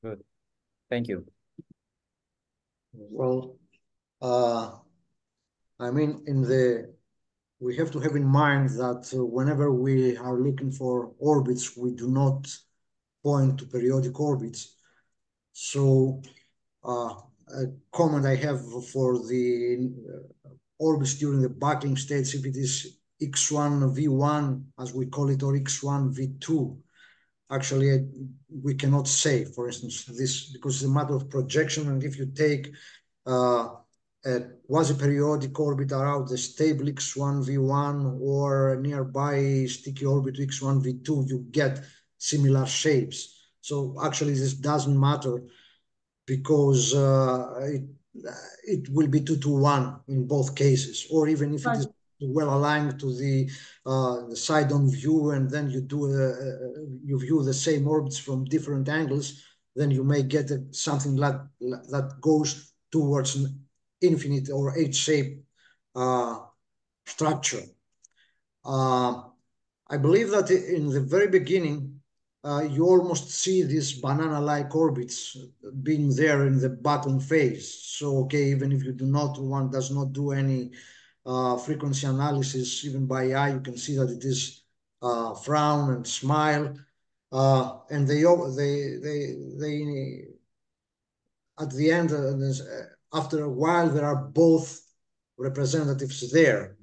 Good. Thank you. Well, uh, I mean, in the, we have to have in mind that uh, whenever we are looking for orbits, we do not point to periodic orbits. So, uh, a comment I have for the uh, orbits during the buckling states, if it is X1 V1, as we call it, or X1 V2, actually we cannot say, for instance, this because it's a matter of projection. And if you take uh, a quasi-periodic orbit around the stable X1 V1 or nearby sticky orbit X1 V2, you get similar shapes. So actually, this doesn't matter because uh, it it will be two to one in both cases, or even if it is well aligned to the, uh, the side on view, and then you do a, you view the same orbits from different angles, then you may get something like that goes towards an infinite or H-shaped uh, structure. Uh, I believe that in the very beginning, uh, you almost see these banana-like orbits being there in the bottom phase. So, okay, even if you do not, one does not do any uh, frequency analysis, even by eye, you can see that it is uh, frown and smile. Uh, and they, they, they, they, at the end, after a while, there are both representatives there,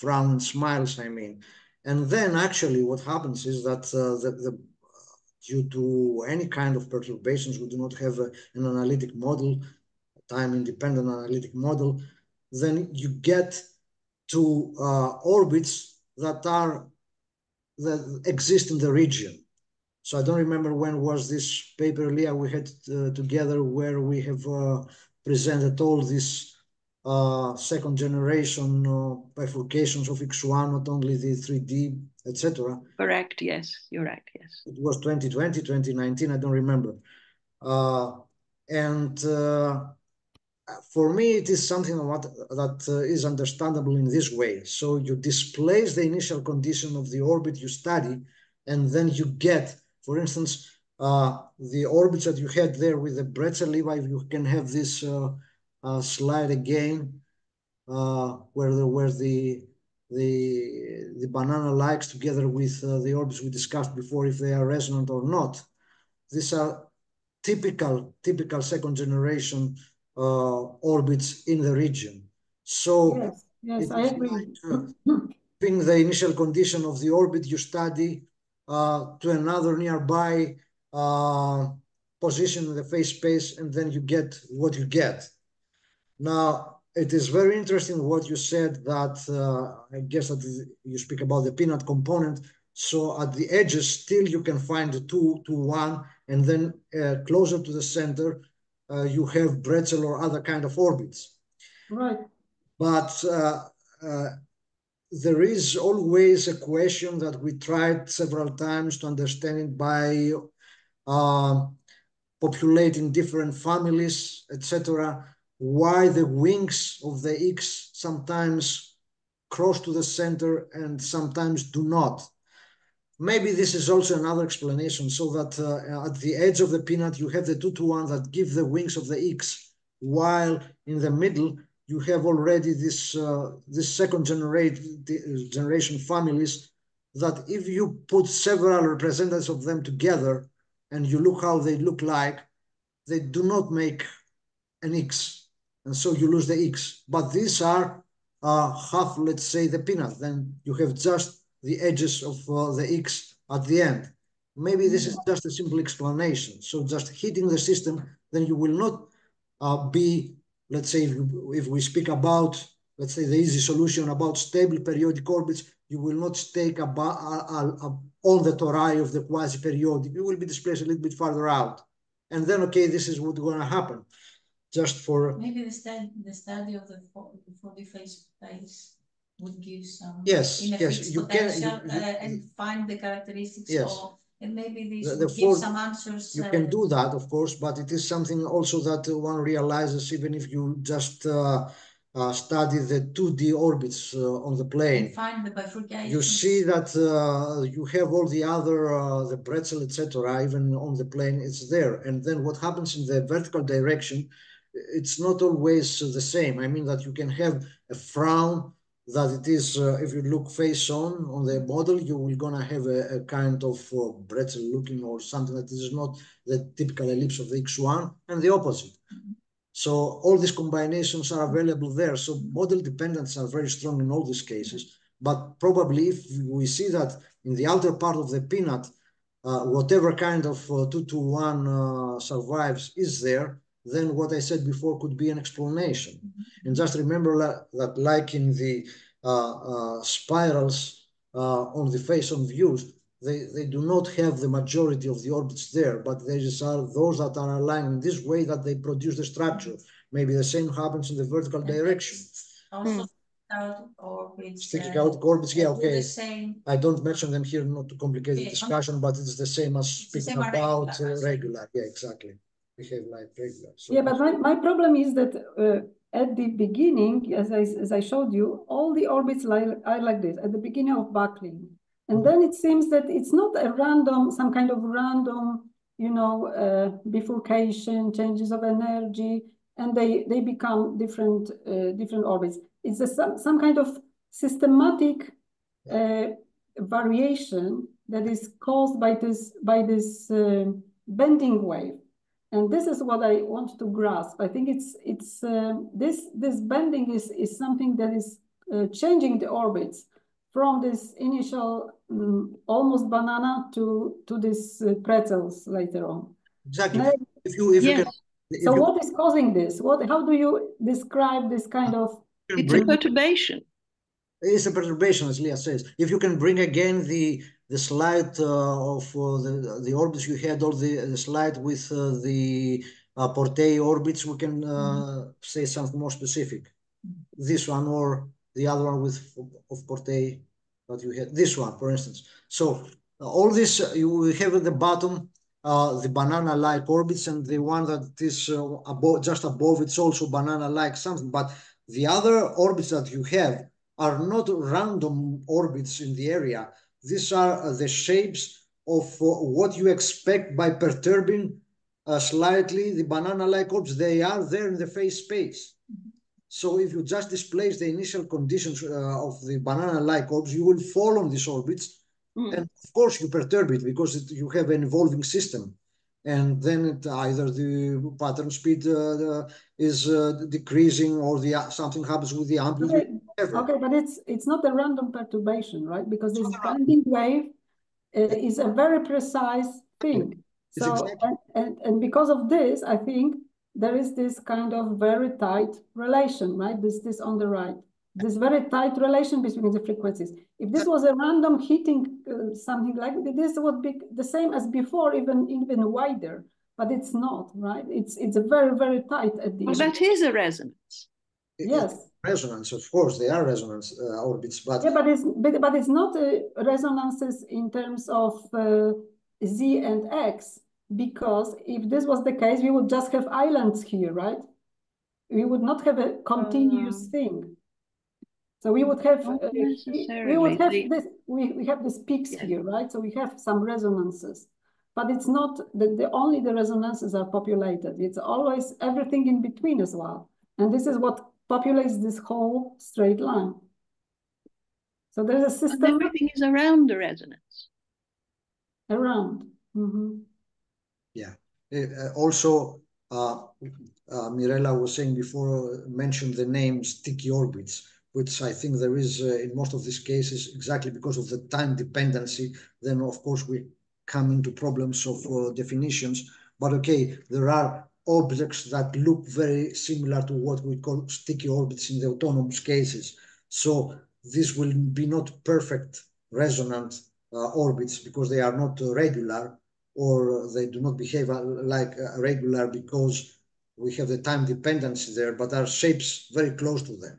frown and smiles, I mean. And then actually what happens is that uh, the, the, due to any kind of perturbations, we do not have a, an analytic model, time-independent analytic model, then you get to uh, orbits that are that exist in the region. So I don't remember when was this paper, Lia, we had uh, together where we have uh, presented all these uh, second generation uh, bifurcations of X1, not only the 3D, etc. Correct. Yes, you're right. Yes. It was 2020, 2019. I don't remember. Uh, and uh, for me, it is something what, that uh, is understandable in this way. So you displace the initial condition of the orbit you study, and then you get, for instance, uh, the orbits that you had there with the Bretzel Levi. You can have this uh, slide again, uh, where there were the the the banana likes together with uh, the orbits we discussed before if they are resonant or not. These are typical typical second generation uh, orbits in the region. So yes, yes, I agree. Like, uh, the initial condition of the orbit you study uh, to another nearby uh, position in the phase space, and then you get what you get. Now, it is very interesting what you said that uh, I guess that you speak about the peanut component. So at the edges, still you can find the two to one, and then uh, closer to the center, uh, you have bretzel or other kind of orbits. Right. But uh, uh, there is always a question that we tried several times to understand it by populating different families, etc why the wings of the X sometimes cross to the center and sometimes do not. Maybe this is also another explanation so that uh, at the edge of the peanut you have the two to one that give the wings of the X, while in the middle you have already this uh, this second generation families that if you put several representatives of them together and you look how they look like, they do not make an X and so you lose the x. But these are uh, half, let's say, the peanut. Then you have just the edges of uh, the x at the end. Maybe this is just a simple explanation. So just hitting the system, then you will not uh, be, let's say, if, if we speak about, let's say, the easy solution about stable periodic orbits, you will not stay about, uh, uh, on the tori of the quasi-periodic. You will be displaced a little bit farther out. And then, okay, this is what's going to happen just for maybe the study the study of the 4D phase space would give some yes yes you can you, you, uh, and find the characteristics yes. of and maybe this the, the give some answers you uh, can do that of course but it is something also that one realizes even if you just uh, study the 2D orbits uh, on the plane. find the bifurcation. You see that uh, you have all the other, uh, the bretzel, etc. Even on the plane, it's there. And then what happens in the vertical direction, it's not always the same. I mean that you can have a frown that it is, uh, if you look face on on the model, you will gonna have a, a kind of uh, bretzel looking or something that is not the typical ellipse of the X1 and the opposite. So all these combinations are available there. So model dependence are very strong in all these cases. But probably if we see that in the outer part of the peanut, uh, whatever kind of uh, two to one uh, survives is there, then what I said before could be an explanation. Mm -hmm. And just remember that like in the uh, uh, spirals uh, on the face-on views, they, they do not have the majority of the orbits there, but there are those that are aligned in this way that they produce the structure. Maybe the same happens in the vertical direction. Also, out orbits. Sticky uh, out orbits, yeah, okay. I don't mention them here not to complicate the discussion, but it's the same as speaking same about regular. Uh, regular. Yeah, exactly behave like regular. So yeah, but my, my problem is that uh, at the beginning, as I, as I showed you, all the orbits like, are like this at the beginning of buckling. And then it seems that it's not a random, some kind of random, you know, uh, bifurcation, changes of energy, and they, they become different, uh, different orbits. It's a, some, some kind of systematic uh, variation that is caused by this, by this uh, bending wave. And this is what I want to grasp. I think it's it's uh, this this bending is is something that is uh, changing the orbits from this initial um, almost banana to to this uh, pretzels later on. Exactly. Now, if you if yes. you can, if so you, what is causing this? What how do you describe this kind of? It's a perturbation. It's a perturbation, as Lia says. If you can bring again the the slide uh, of uh, the, the orbits you had, or the, the slide with uh, the Portail orbits, we can mm -hmm. say something more specific. This one or the other one with of Portail that you had. This one, for instance. So all this you have at the bottom uh, the banana-like orbits, and the one that is uh, above, just above, it's also banana-like something. But the other orbits that you have are not random orbits in the area. These are uh, the shapes of uh, what you expect by perturbing uh, slightly the banana-like orbs. They are there in the phase space. So if you just displace the initial conditions uh, of the banana-like orbits, you will fall on these orbits. Mm. And of course you perturb it because it, you have an evolving system. And then it, either the pattern speed uh, is uh, decreasing or the something happens with the amplitude. Okay, okay but it's it's not a random perturbation, right? Because this bending wave uh, is a very precise thing. So exactly. and, and, and because of this, I think there is this kind of very tight relation, right? This this on the right, this very tight relation between the frequencies. If this was a random hitting uh, something like this, would be the same as before, even even wider. But it's not, right? It's it's very very tight at the well, end. that is a resonance. Yes. Resonance, of course, they are resonance uh, orbits, but yeah, but it's but, but it's not uh, resonances in terms of uh, z and x because if this was the case, we would just have islands here, right? We would not have a continuous um, thing. So we would have uh, we would have this we, we have these peaks yeah. here, right? So we have some resonances, but it's not that the only the resonances are populated. It's always everything in between as well, and this is what populates this whole straight line. So there's a system. And everything is around the resonance. Around. Mm -hmm. Yeah. Uh, also, uh, uh, Mirella was saying before, mentioned the name sticky orbits, which I think there is uh, in most of these cases exactly because of the time dependency. Then, of course, we come into problems of uh, definitions. But okay, there are objects that look very similar to what we call sticky orbits in the autonomous cases. So this will be not perfect resonant uh, orbits because they are not regular, or they do not behave like regular because we have the time dependency there, but our shapes very close to them.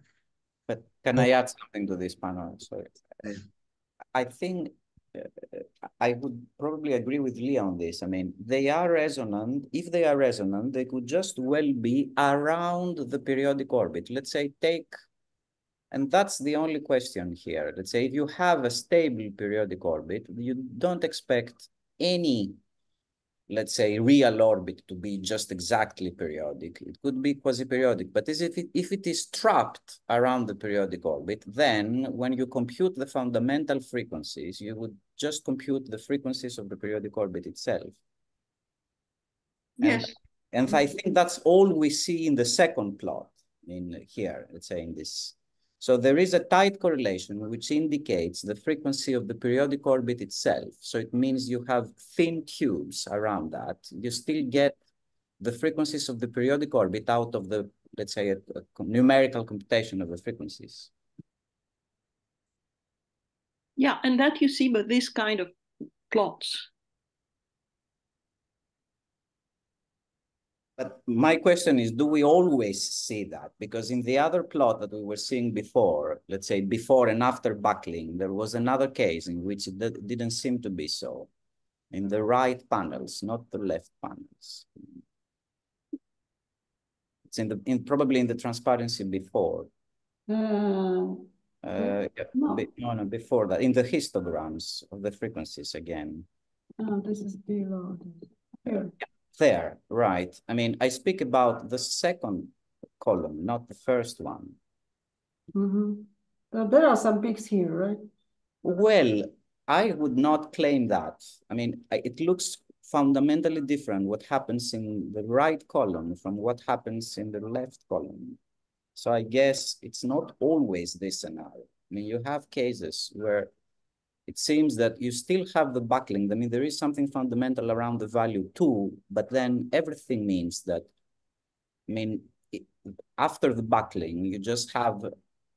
But can I add something to this panel? Sorry. Yeah. I think uh, I would probably agree with Lia on this. I mean, they are resonant. If they are resonant, they could just well be around the periodic orbit. Let's say take, and that's the only question here. Let's say if you have a stable periodic orbit, you don't expect any let's say, real orbit to be just exactly periodic. It could be quasi-periodic, but if it, if it is trapped around the periodic orbit, then when you compute the fundamental frequencies, you would just compute the frequencies of the periodic orbit itself. Yes. And, and I think that's all we see in the second plot in here, let's say in this so there is a tight correlation which indicates the frequency of the periodic orbit itself. So it means you have thin tubes around that. You still get the frequencies of the periodic orbit out of the, let's say, a, a numerical computation of the frequencies. Yeah, and that you see with this kind of plots. But my question is, do we always see that? Because in the other plot that we were seeing before, let's say before and after buckling, there was another case in which it didn't seem to be so. In the right panels, not the left panels. It's in the in probably in the transparency before. Uh, uh, yeah, no. Be, no, no, before that, in the histograms of the frequencies again. Oh, this is below. Here. Yeah there, right? I mean, I speak about the second column, not the first one. Mm -hmm. there are some peaks here, right? Well, I would not claim that. I mean, it looks fundamentally different what happens in the right column from what happens in the left column. So I guess it's not always this scenario. I mean, you have cases where it seems that you still have the buckling. I mean, there is something fundamental around the value too, but then everything means that, I mean, it, after the buckling, you just have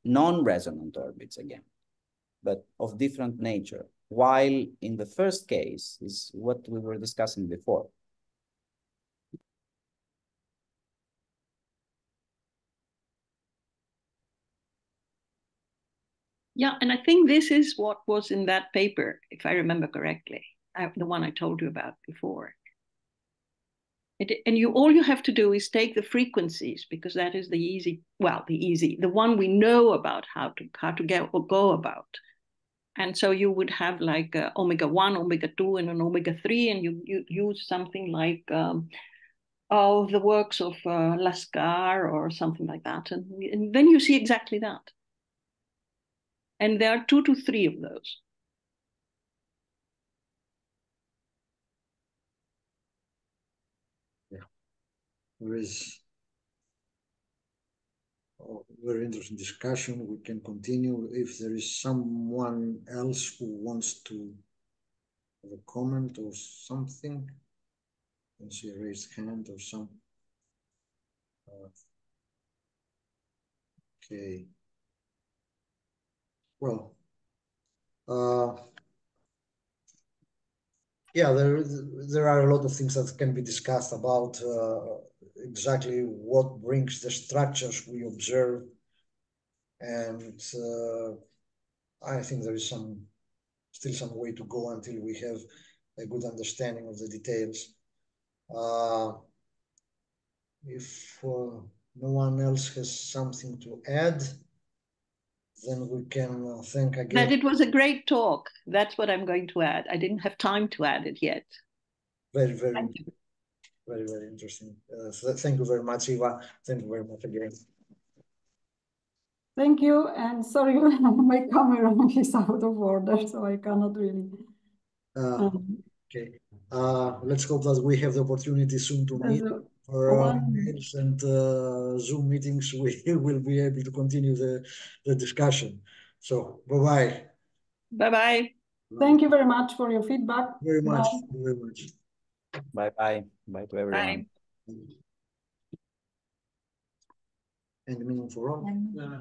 non-resonant orbits again, but of different nature. While in the first case is what we were discussing before. Yeah, and I think this is what was in that paper, if I remember correctly, I, the one I told you about before. It, and you all you have to do is take the frequencies because that is the easy, well, the easy, the one we know about how to how to get or go about. And so you would have like uh, omega one, omega two, and an omega three, and you you use something like um, of the works of uh, Laskar or something like that, and, and then you see exactly that. And there are two to three of those. Yeah. There is a very interesting discussion. We can continue if there is someone else who wants to have a comment or something. I can see a raised hand or some. Uh, Okay. Well, uh, yeah, there there are a lot of things that can be discussed about uh, exactly what brings the structures we observe, and uh, I think there is some still some way to go until we have a good understanding of the details. Uh, if uh, no one else has something to add, then we can uh, thank That again. it was a great talk. That's what I'm going to add. I didn't have time to add it yet. Very, very, very, very interesting. Uh, so thank you very much, Ewa. Thank you very much again. Thank you, and sorry, my camera is out of order, so I cannot really. Uh, um, okay. Uh, let's hope that we have the opportunity soon to meet. There's For uh, one- and uh, Zoom meetings, we will be able to continue the, the discussion. So bye-bye. Bye bye. Thank you very much for your feedback. Very much, Bye. very much. Bye bye. Bye to everyone. Bye. And meaning for all. Yeah.